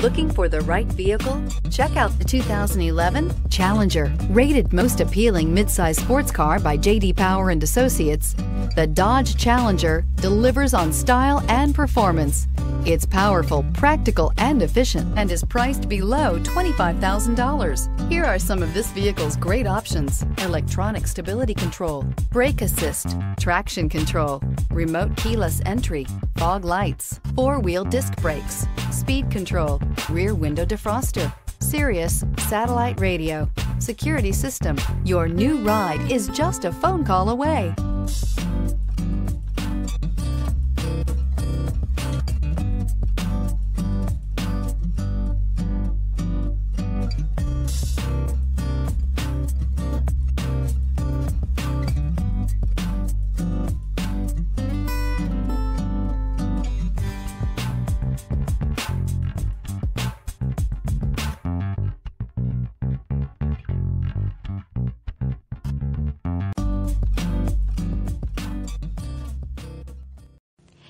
Looking for the right vehicle? Check out the 2011 Challenger. Rated most appealing midsize sports car by JD Power and Associates, the Dodge Challenger delivers on style and performance. It's powerful, practical, and efficient and is priced below $25,000. Here are some of this vehicle's great options. Electronic stability control, brake assist, traction control, remote keyless entry, fog lights, four-wheel disc brakes, speed control, rear window defroster, Sirius satellite radio, security system. Your new ride is just a phone call away.